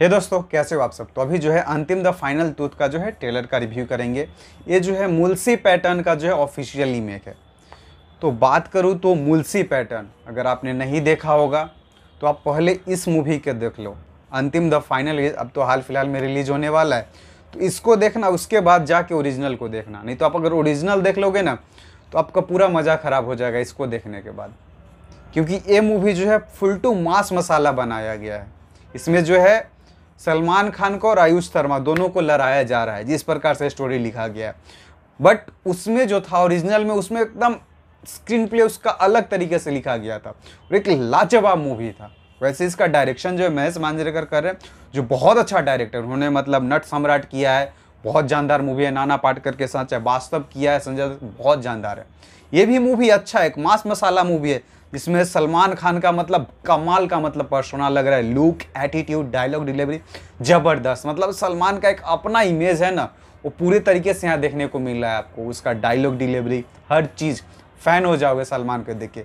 हे दोस्तों, कैसे हो आप सब? तो अभी जो है अंतिम द फाइनल टूथ का जो है ट्रेलर का रिव्यू करेंगे। ये जो है मुलसी पैटर्न का जो है ऑफिशियल रीमेक है। तो बात करूँ तो मुलसी पैटर्न, अगर आपने नहीं देखा होगा तो आप पहले इस मूवी के देख लो। अंतिम द फाइनल अब तो हाल फ़िलहाल में रिलीज़ होने वाला है। तो इसको देखना, उसके बाद जाके ओरिजिनल को देखना। नहीं तो आप अगर ओरिजिनल देख लोगे ना तो आपका पूरा मज़ा ख़राब हो जाएगा इसको देखने के बाद। क्योंकि ये मूवी जो है फुल टू मास मसाला बनाया गया है। इसमें जो है सलमान खान को और आयुष शर्मा दोनों को लड़ाया जा रहा है, जिस प्रकार से स्टोरी लिखा गया है। बट उसमें जो था ओरिजिनल में उसमें एकदम स्क्रीन प्ले उसका अलग तरीके से लिखा गया था। और एक लाजवाब मूवी था। वैसे इसका डायरेक्शन जो है, महेश मांजरेकर कर रहे हैं, जो बहुत अच्छा डायरेक्टर उन्होंने मतलब नट सम्राट किया है, बहुत जानदार मूवी है, नाना पाटकर के साथ चाहे वास्तव किया है, संजय बहुत जानदार है। ये भी मूवी अच्छा है, एक मास मसाला मूवी है जिसमें सलमान खान का मतलब कमाल का मतलब पर्सोना लग रहा है। लुक एटीट्यूड डायलॉग डिलीवरी ज़बरदस्त। मतलब सलमान का एक अपना इमेज है ना, वो पूरे तरीके से यहाँ देखने को मिल रहा है आपको। उसका डायलॉग डिलीवरी हर चीज़। फ़ैन हो जाओगे सलमान को देख के।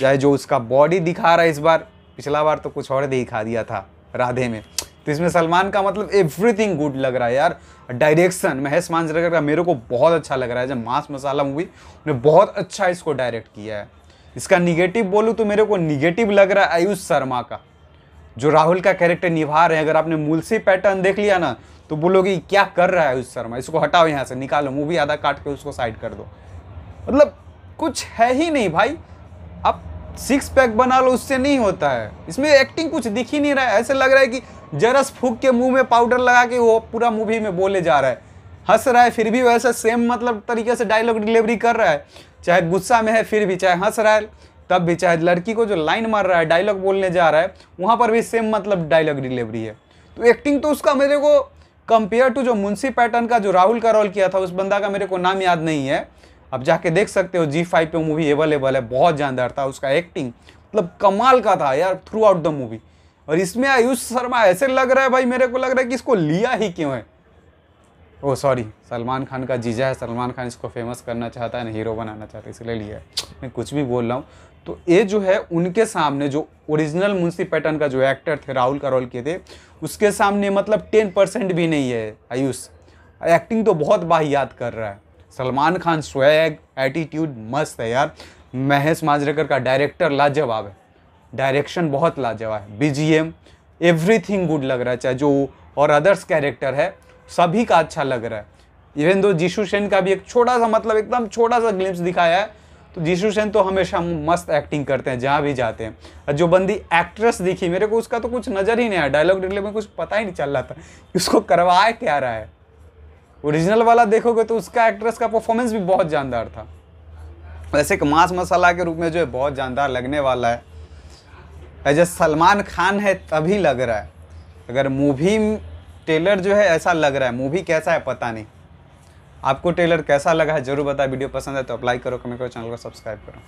चाहे जो उसका बॉडी दिखा रहा है इस बार, पिछला बार तो कुछ और दिखा दिया था राधे में। तो इसमें सलमान का मतलब एवरीथिंग गुड लग रहा है यार। डायरेक्शन महेश मांजरेकर का मेरे को बहुत अच्छा लग रहा है। जब मास मसाला मूवी उन्हें बहुत अच्छा इसको डायरेक्ट किया है। इसका निगेटिव बोलूँ तो मेरे को निगेटिव लग रहा है आयुष शर्मा का। जो राहुल का कैरेक्टर निभा रहे हैं, अगर आपने मूलसी पैटर्न देख लिया ना तो बोलोगे क्या कर रहा है आयुष शर्मा? इसको हटाओ यहाँ से, निकालो मूवी आधा काट के उसको साइड कर दो। मतलब कुछ है ही नहीं भाई। आप सिक्स पैक बना लो, उससे नहीं होता है। इसमें एक्टिंग कुछ दिख ही नहीं रहा है। ऐसे लग रहा है कि जरस फूक के मुँह में पाउडर लगा के वो पूरा मूवी में बोले जा रहा है। हंस रहा है, फिर भी वैसे सेम मतलब तरीके से डायलॉग डिलीवरी कर रहा है। चाहे गुस्सा में है, फिर भी चाहे हंस रहा है, तब भी चाहे लड़की को जो लाइन मार रहा है डायलॉग बोलने जा रहा है, वहाँ पर भी सेम मतलब डायलॉग डिलीवरी है। तो एक्टिंग तो उसका मेरे को कंपेयर टू जो मुंशी पैटर्न का जो राहुल का रोल किया था, उस बंदा का मेरे को नाम याद नहीं है। अब जाके देख सकते हो जी फाइव पे मूवी अवेलेबल है, बहुत जानदार था उसका एक्टिंग मतलब कमाल का था यार थ्रू आउट द मूवी और इसमें आयुष शर्मा ऐसे लग रहा है भाई, मेरे को लग रहा है कि इसको लिया ही क्यों है? ओ सॉरी सलमान खान का जीजा है, सलमान खान इसको फ़ेमस करना चाहता है ना हीरो बनाना चाहता है, इसलिए लिया है। मैं कुछ भी बोल रहा हूँ। तो ये जो है, उनके सामने जो ओरिजिनल मुंशी पैटर्न का जो एक्टर थे, राहुल का रोल किए थे, उसके सामने मतलब टेन परसेंट भी नहीं है, आयुष। एक्टिंग तो बहुत बाहियात कर रहा है। सलमान खान स्वैग एटीट्यूड मस्त है यार। महेश माजरेकर का डायरेक्टर लाजवाब है। डायरेक्शन बहुत लाजवाब है। बी जी एवरीथिंग गुड लग रहा है, चाहे जो और अदर्स कैरेक्टर है सभी का अच्छा लग रहा है। इवन दो जीशु सेन का भी एक छोटा सा मतलब एकदम छोटा सा ग्लिम्स दिखाया है तो जीशु सेन तो हमेशा मस्त एक्टिंग करते हैं, जहाँ भी जाते हैं। और जो बंदी एक्ट्रेस दिखी, मेरे को उसका तो कुछ नज़र ही नहीं आया। डायलॉग डिलीवरी में कुछ पता ही नहीं चल रहा था कि उसको करवाया क्या रहा है। ओरिजिनल वाला देखोगे तो उसका एक्ट्रेस का परफॉर्मेंस भी बहुत जानदार था। वैसे एक मांस मसाला के रूप में जो है, बहुत जानदार लगने वाला है। एज ए सलमान खान है, तभी लग रहा है। अगर मूवी टेलर जो है ऐसा लग रहा है मूवी कैसा है पता नहीं। आपको टेलर कैसा लगा है, ज़रूर बताए। वीडियो पसंद है तो अप्लाई करो कमेंट करो चैनल को सब्सक्राइब करो।